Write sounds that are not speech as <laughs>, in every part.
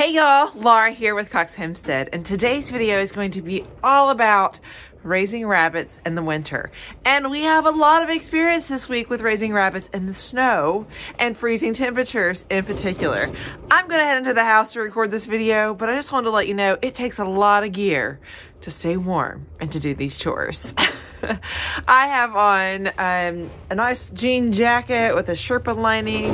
Hey y'all, Laura here with Cox Homestead, and today's video is going to be all about raising rabbits in the winter. And we have a lot of experience this week with raising rabbits in the snow and freezing temperatures in particular. I'm gonna head into the house to record this video, but I just wanted to let you know it takes a lot of gear to stay warm and to do these chores. <laughs> <laughs> I have on um, a nice jean jacket with a Sherpa lining,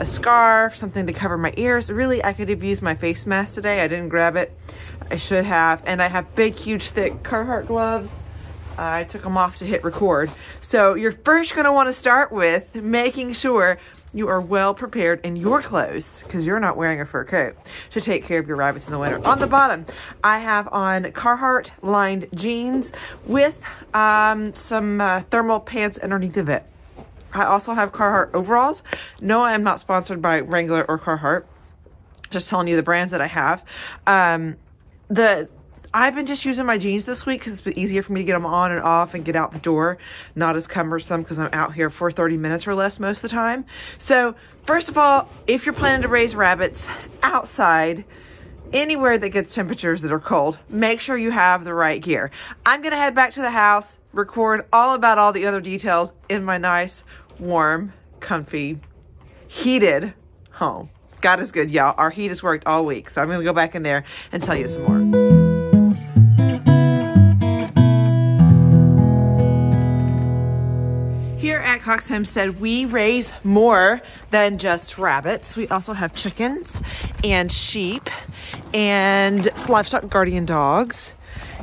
a scarf, something to cover my ears. Really, I could have used my face mask today. I didn't grab it. I should have. And I have big, huge, thick Carhartt gloves. Uh, I took them off to hit record. So you're first going to want to start with making sure you are well prepared in your clothes because you're not wearing a fur coat to take care of your rabbits in the winter. On the bottom, I have on Carhartt lined jeans with um, some uh, thermal pants underneath of it. I also have Carhartt overalls. No, I am not sponsored by Wrangler or Carhartt. Just telling you the brands that I have. Um, the I've been just using my jeans this week because it's been easier for me to get them on and off and get out the door. Not as cumbersome because I'm out here for 30 minutes or less most of the time. So first of all, if you're planning to raise rabbits outside, anywhere that gets temperatures that are cold, make sure you have the right gear. I'm going to head back to the house, record all about all the other details in my nice, warm, comfy, heated home. God is good, y'all. Our heat has worked all week. So I'm going to go back in there and tell you some more. At Homestead, we raise more than just rabbits. We also have chickens and sheep and livestock guardian dogs.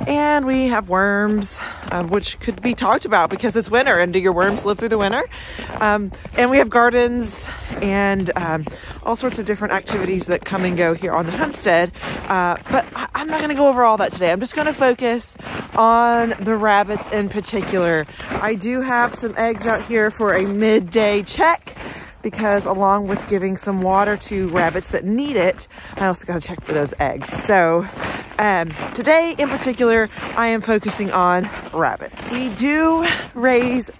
And we have worms, um, which could be talked about because it's winter. And do your worms live through the winter? Um, and we have gardens and um, all sorts of different activities that come and go here on the homestead. Uh, but I- I'm not going to go over all that today. I'm just going to focus on the rabbits in particular. I do have some eggs out here for a midday check because along with giving some water to rabbits that need it, I also got to check for those eggs. So um, today in particular, I am focusing on rabbits. We do raise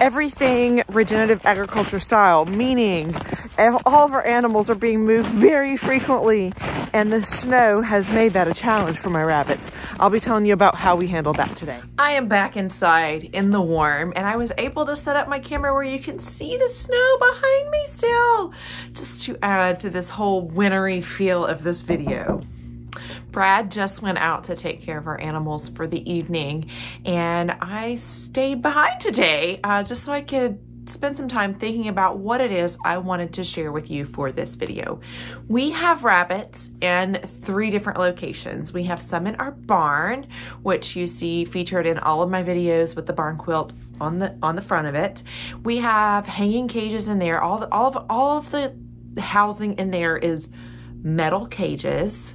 everything regenerative agriculture style, meaning all of our animals are being moved very frequently and the snow has made that a challenge for my rabbits. I'll be telling you about how we handled that today. I am back inside in the warm and I was able to set up my camera where you can see the snow behind me still, just to add to this whole wintry feel of this video. Brad just went out to take care of our animals for the evening and I stayed behind today uh, just so I could spend some time thinking about what it is I wanted to share with you for this video. We have rabbits in three different locations. We have some in our barn, which you see featured in all of my videos with the barn quilt on the on the front of it. We have hanging cages in there. All the, all of all of the housing in there is metal cages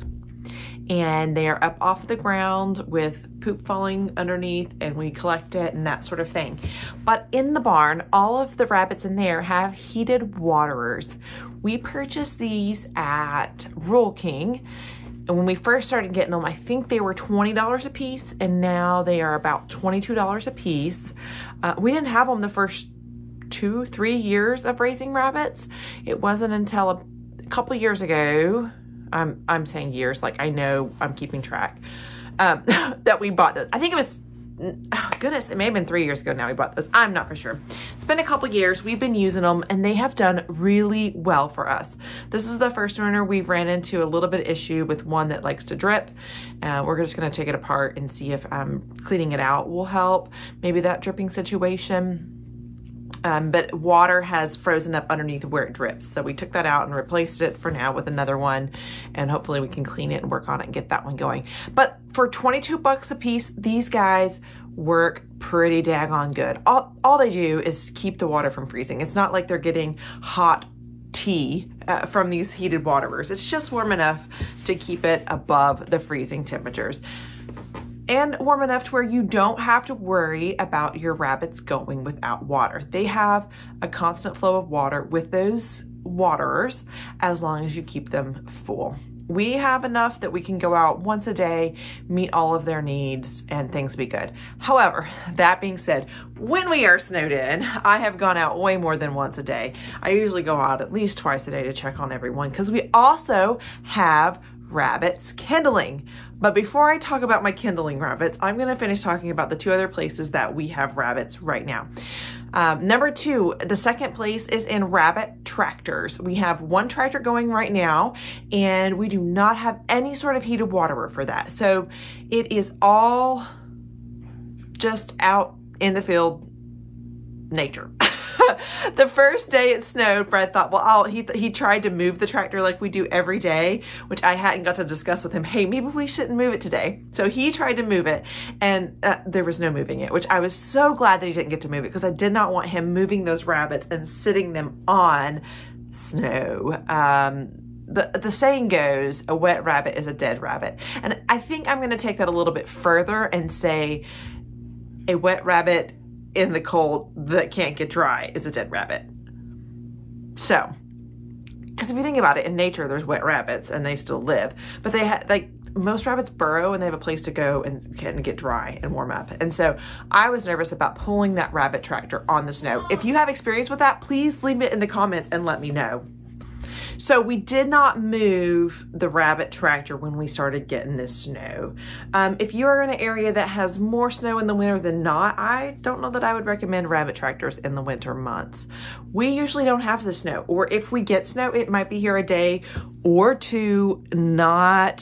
and they are up off the ground with poop falling underneath and we collect it and that sort of thing. But in the barn, all of the rabbits in there have heated waterers. We purchased these at Rural King and when we first started getting them, I think they were $20 a piece and now they are about $22 a piece. Uh, we didn't have them the first two, three years of raising rabbits. It wasn't until a, a couple years ago I'm I'm saying years, like I know I'm keeping track. Um, <laughs> that we bought those. I think it was oh goodness, it may have been three years ago now we bought those. I'm not for sure. It's been a couple years. We've been using them and they have done really well for us. This is the first winter we've ran into a little bit issue with one that likes to drip. Uh, we're just gonna take it apart and see if um, cleaning it out will help. Maybe that dripping situation um, but water has frozen up underneath where it drips. So we took that out and replaced it for now with another one and hopefully we can clean it and work on it and get that one going. But for 22 bucks a piece, these guys work pretty daggone good. All, all they do is keep the water from freezing. It's not like they're getting hot tea uh, from these heated waterers. It's just warm enough to keep it above the freezing temperatures and warm enough to where you don't have to worry about your rabbits going without water. They have a constant flow of water with those waterers as long as you keep them full. We have enough that we can go out once a day, meet all of their needs, and things be good. However, that being said, when we are snowed in, I have gone out way more than once a day. I usually go out at least twice a day to check on everyone because we also have rabbits kindling. But before I talk about my kindling rabbits, I'm going to finish talking about the two other places that we have rabbits right now. Um, number two, the second place is in rabbit tractors. We have one tractor going right now, and we do not have any sort of heated waterer for that. So it is all just out in the field nature. <laughs> the first day it snowed, Fred thought, well, I'll, he, he tried to move the tractor like we do every day, which I hadn't got to discuss with him. Hey, maybe we shouldn't move it today. So he tried to move it and uh, there was no moving it, which I was so glad that he didn't get to move it because I did not want him moving those rabbits and sitting them on snow. Um, the, the saying goes, a wet rabbit is a dead rabbit. And I think I'm going to take that a little bit further and say a wet rabbit in the cold that can't get dry is a dead rabbit. So, because if you think about it, in nature, there's wet rabbits and they still live, but they have like most rabbits burrow and they have a place to go and can get dry and warm up. And so I was nervous about pulling that rabbit tractor on the snow. If you have experience with that, please leave it in the comments and let me know. So we did not move the rabbit tractor when we started getting this snow. Um, if you are in an area that has more snow in the winter than not, I don't know that I would recommend rabbit tractors in the winter months. We usually don't have the snow, or if we get snow, it might be here a day or two, not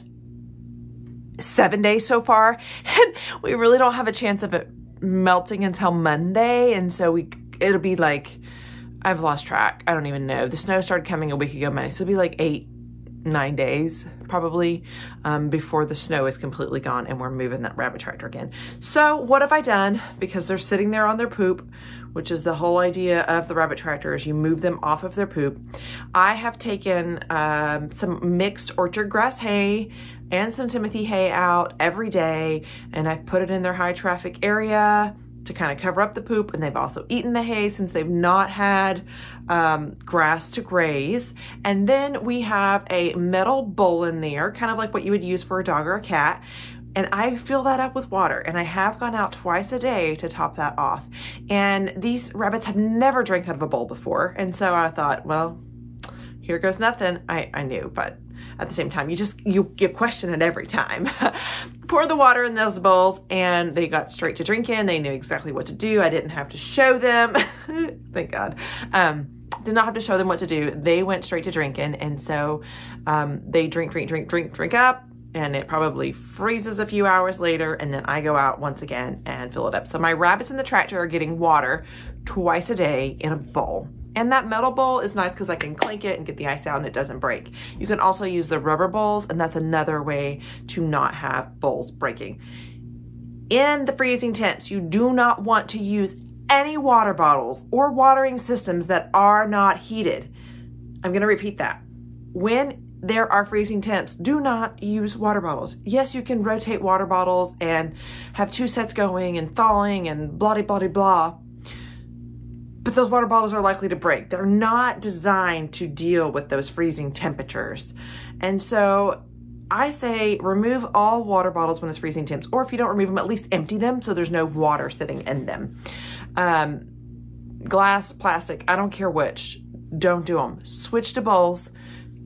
seven days so far. <laughs> And we really don't have a chance of it melting until Monday. And so we it'll be like I've lost track. I don't even know. The snow started coming a week ago Monday, so it'll be like eight, nine days probably um, before the snow is completely gone and we're moving that rabbit tractor again. So what have I done? Because they're sitting there on their poop, which is the whole idea of the rabbit tractor is you move them off of their poop. I have taken um, some mixed orchard grass hay and some Timothy hay out every day and I've put it in their high traffic area to kind of cover up the poop and they've also eaten the hay since they've not had um, grass to graze. And then we have a metal bowl in there, kind of like what you would use for a dog or a cat. And I fill that up with water and I have gone out twice a day to top that off. And these rabbits have never drank out of a bowl before. And so I thought, well, here goes nothing. I, I knew, but at the same time. You just, you, you question it every time. <laughs> Pour the water in those bowls and they got straight to drinking. They knew exactly what to do. I didn't have to show them. <laughs> Thank God. Um, did not have to show them what to do. They went straight to drinking. And so um, they drink, drink, drink, drink, drink up and it probably freezes a few hours later and then I go out once again and fill it up. So my rabbits in the tractor are getting water twice a day in a bowl. And that metal bowl is nice because I can clink it and get the ice out and it doesn't break. You can also use the rubber bowls and that's another way to not have bowls breaking. In the freezing temps, you do not want to use any water bottles or watering systems that are not heated. I'm going to repeat that. When there are freezing temps, do not use water bottles. Yes, you can rotate water bottles and have two sets going and thawing and blah, blah, blah, blah but those water bottles are likely to break. They're not designed to deal with those freezing temperatures. And so I say remove all water bottles when it's freezing temps, or if you don't remove them, at least empty them so there's no water sitting in them. Um, glass, plastic, I don't care which, don't do them. Switch to bowls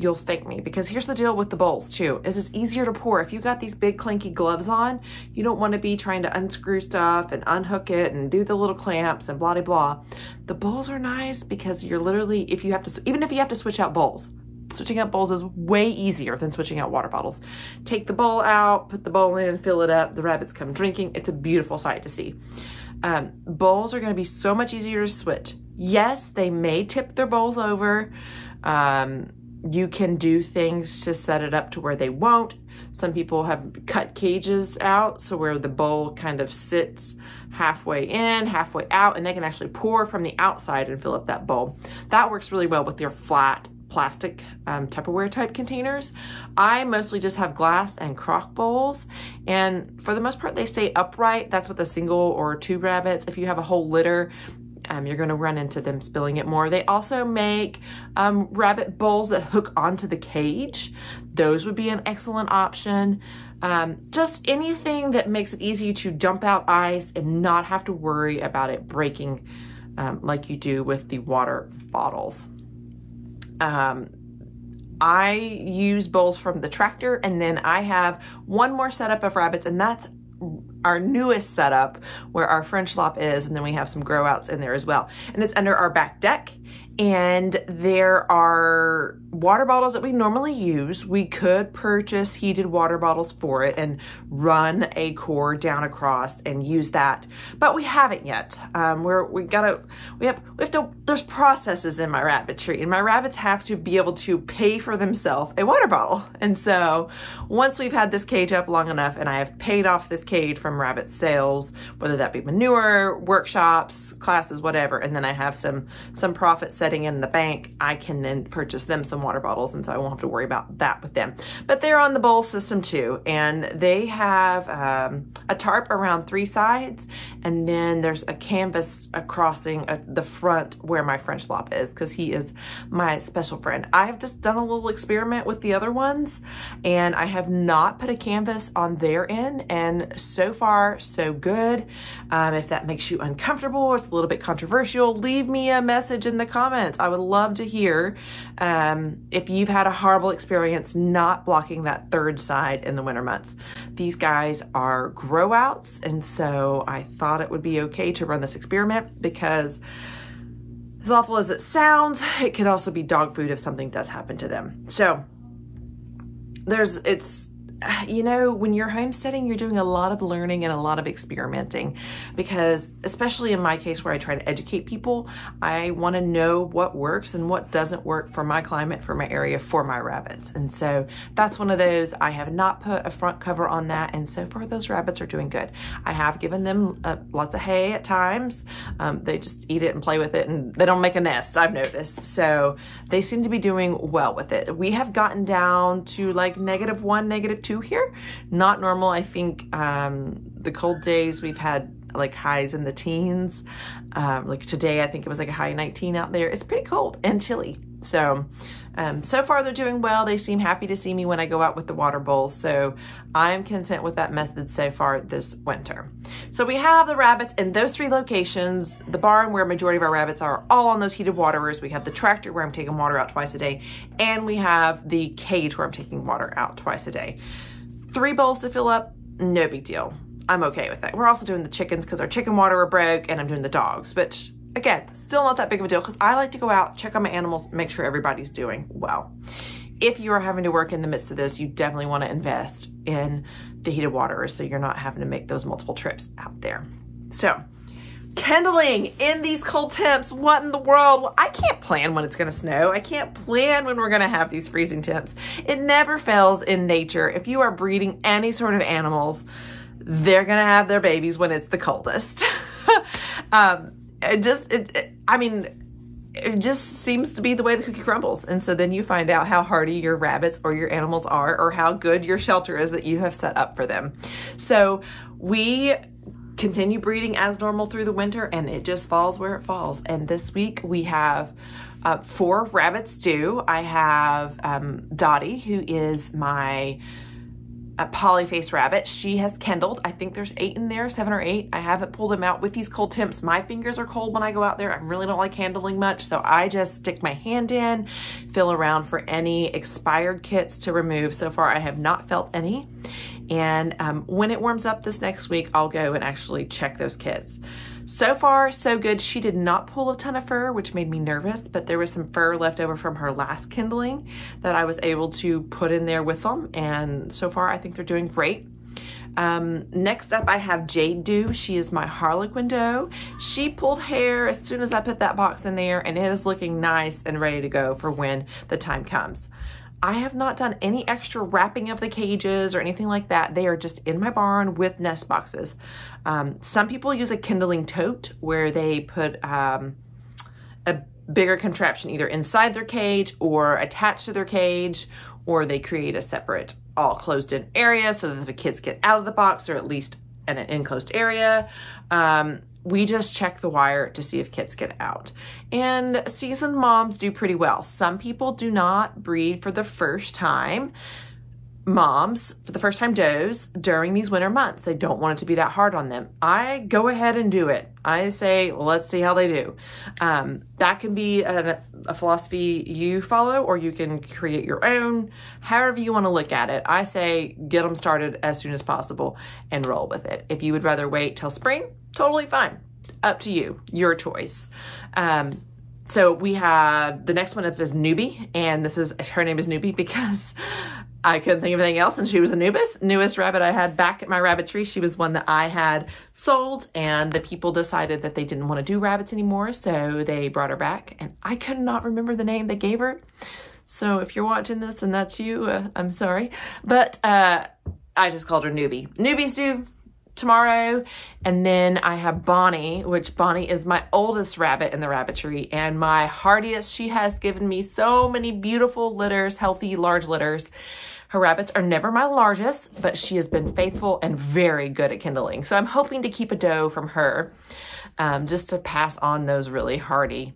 you'll thank me. Because here's the deal with the bowls too is it's easier to pour. If you got these big clanky gloves on you don't want to be trying to unscrew stuff and unhook it and do the little clamps and blah blah blah. The bowls are nice because you're literally if you have to even if you have to switch out bowls switching out bowls is way easier than switching out water bottles. Take the bowl out put the bowl in fill it up the rabbits come drinking. It's a beautiful sight to see. Um, bowls are going to be so much easier to switch. Yes they may tip their bowls over um, you can do things to set it up to where they won't. Some people have cut cages out so where the bowl kind of sits halfway in, halfway out, and they can actually pour from the outside and fill up that bowl. That works really well with your flat plastic um, Tupperware type containers. I mostly just have glass and crock bowls and for the most part they stay upright. That's with a single or two rabbits. If you have a whole litter, um, you're going to run into them spilling it more. They also make um, rabbit bowls that hook onto the cage. Those would be an excellent option. Um, just anything that makes it easy to dump out ice and not have to worry about it breaking um, like you do with the water bottles. Um, I use bowls from the tractor and then I have one more setup of rabbits and that's our newest setup where our French lop is and then we have some grow outs in there as well. And it's under our back deck and there are water bottles that we normally use. We could purchase heated water bottles for it and run a cord down across and use that, but we haven't yet. Um, we're we gotta we have we have to. There's processes in my rabbitry, and my rabbits have to be able to pay for themselves a water bottle. And so once we've had this cage up long enough, and I have paid off this cage from rabbit sales, whether that be manure, workshops, classes, whatever, and then I have some some profit setting in the bank, I can then purchase them some water bottles, and so I won't have to worry about that with them. But they're on the bowl system too, and they have um, a tarp around three sides, and then there's a canvas crossing uh, the front where my French lop is, because he is my special friend. I have just done a little experiment with the other ones, and I have not put a canvas on their end, and so far, so good. Um, if that makes you uncomfortable or it's a little bit controversial, leave me a message in the comments. I would love to hear um, if you've had a horrible experience not blocking that third side in the winter months. These guys are grow outs, and so I thought it would be okay to run this experiment because as awful as it sounds, it could also be dog food if something does happen to them. So there's, it's, <sighs> you know, when you're homesteading, you're doing a lot of learning and a lot of experimenting because, especially in my case where I try to educate people, I want to know what works and what doesn't work for my climate, for my area, for my rabbits. And so that's one of those. I have not put a front cover on that. And so far, those rabbits are doing good. I have given them uh, lots of hay at times. Um, they just eat it and play with it and they don't make a nest, I've noticed. So they seem to be doing well with it. We have gotten down to like negative one, negative two two here. Not normal. I think um, the cold days we've had like highs in the teens. Um, like today, I think it was like a high 19 out there. It's pretty cold and chilly. So, um, so far they're doing well. They seem happy to see me when I go out with the water bowls. So I'm content with that method so far this winter. So we have the rabbits in those three locations, the barn where majority of our rabbits are all on those heated waterers. We have the tractor where I'm taking water out twice a day. And we have the cage where I'm taking water out twice a day. Three bowls to fill up, no big deal. I'm okay with that. We're also doing the chickens because our chicken water are broke and I'm doing the dogs, which again, still not that big of a deal because I like to go out, check on my animals, make sure everybody's doing well. If you are having to work in the midst of this, you definitely want to invest in the heated water so you're not having to make those multiple trips out there. So kindling in these cold temps. What in the world? Well, I can't plan when it's going to snow. I can't plan when we're going to have these freezing temps. It never fails in nature. If you are breeding any sort of animals, they're going to have their babies when it's the coldest. <laughs> um, it just, it, it, I mean, it just seems to be the way the cookie crumbles. And so then you find out how hardy your rabbits or your animals are or how good your shelter is that you have set up for them. So we continue breeding as normal through the winter and it just falls where it falls. And this week we have uh, four rabbits due. I have um, Dottie, who is my a polyface rabbit. She has kindled. I think there's eight in there, seven or eight. I haven't pulled them out with these cold temps. My fingers are cold when I go out there. I really don't like handling much, so I just stick my hand in, feel around for any expired kits to remove. So far, I have not felt any. And um, when it warms up this next week, I'll go and actually check those kits. So far, so good. She did not pull a ton of fur, which made me nervous, but there was some fur left over from her last kindling that I was able to put in there with them. And so far, I think they're doing great. Um, next up, I have Jade Dew. She is my Harlequin doe. She pulled hair as soon as I put that box in there, and it is looking nice and ready to go for when the time comes. I have not done any extra wrapping of the cages or anything like that. They are just in my barn with nest boxes. Um, some people use a kindling tote where they put um, a bigger contraption either inside their cage or attached to their cage, or they create a separate all closed in area so that the kids get out of the box or at least in an enclosed area. Um, we just check the wire to see if kits get out. And seasoned moms do pretty well. Some people do not breed for the first time. moms for the first time does during these winter months. They don't want it to be that hard on them. I go ahead and do it. I say, well, let's see how they do. Um, that can be a, a, philosophy you follow, or you can create your own, however you want to look at it. I say, get them started as soon as possible and roll with it. If you would rather wait till spring, totally fine. Up to you, your choice. Um, so we have the next one up is Newbie, and this is her name is Newbie because <laughs> I couldn't think of anything else, and she was a newest, newest rabbit I had back at my rabbitry. She was one that I had sold, and the people decided that they didn't want to due rabbits anymore, so they brought her back, and I could not remember the name they gave her. So if you're watching this and that's you, uh, I'm sorry, but uh, I just called her Newbie. Newbies do tomorrow. And then I have Bonnie, which Bonnie is my oldest rabbit in the rabbitry and my hardiest. She has given me so many beautiful litters, healthy, large litters. Her rabbits are never my largest, but she has been faithful and very good at kindling. So I'm hoping to keep a doe from her um, just to pass on those really hardy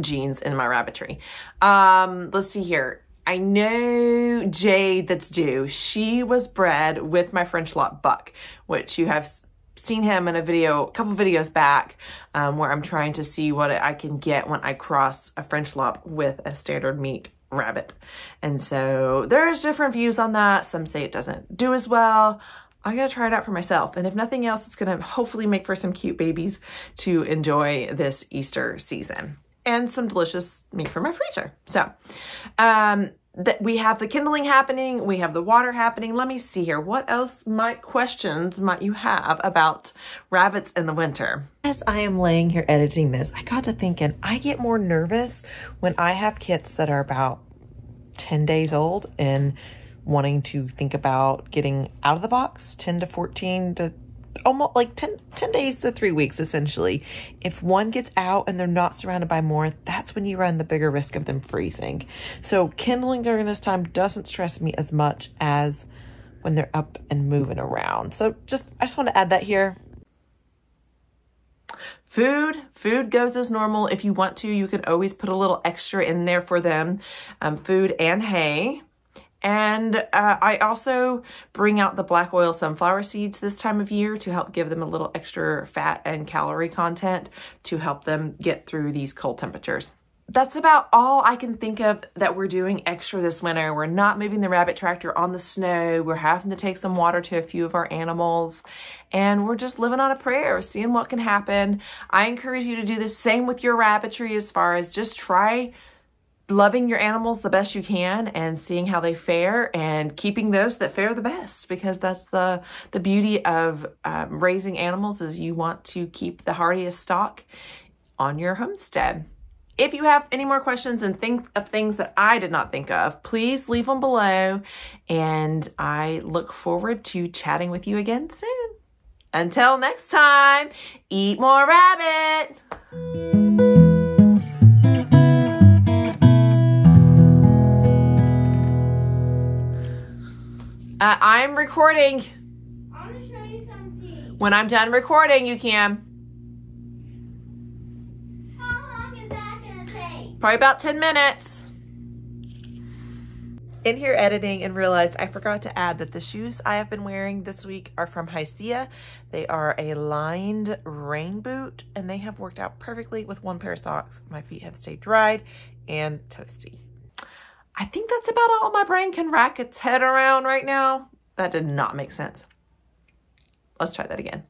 genes in my rabbitry. Um, let's see here. I know Jade that's due. She was bred with my French Lop Buck, which you have seen him in a video, a couple videos back, um, where I'm trying to see what I can get when I cross a French Lop with a standard meat rabbit. And so there's different views on that. Some say it doesn't do as well. I'm gonna try it out for myself. And if nothing else, it's gonna hopefully make for some cute babies to enjoy this Easter season and some delicious meat from my freezer. So, um, that we have the kindling happening, we have the water happening. Let me see here. What else might questions might you have about rabbits in the winter? As I am laying here editing this, I got to thinking I get more nervous when I have kits that are about 10 days old and wanting to think about getting out of the box 10 to 14 to almost like 10, 10, days to three weeks essentially. If one gets out and they're not surrounded by more, that's when you run the bigger risk of them freezing. So kindling during this time doesn't stress me as much as when they're up and moving around. So just, I just want to add that here. Food, food goes as normal. If you want to, you can always put a little extra in there for them. Um, food and hay. And uh, I also bring out the black oil sunflower seeds this time of year to help give them a little extra fat and calorie content to help them get through these cold temperatures. That's about all I can think of that we're doing extra this winter. We're not moving the rabbit tractor on the snow. We're having to take some water to a few of our animals and we're just living on a prayer, seeing what can happen. I encourage you to do the same with your rabbitry as far as just try loving your animals the best you can and seeing how they fare and keeping those that fare the best because that's the the beauty of um, raising animals is you want to keep the hardiest stock on your homestead if you have any more questions and think of things that I did not think of, please leave them below. And I look forward to chatting with you again soon. Until next time, eat more rabbit. Uh, I'm recording. I want to show you something. When I'm done recording, you can. How long is that going to take? Probably about 10 minutes. In here editing and realized I forgot to add that the shoes I have been wearing this week are from HISEA. They are a lined rain boot and they have worked out perfectly with one pair of socks. My feet have stayed dried and toasty. I think that's about all my brain can rack its head around right now. That did not make sense. Let's try that again.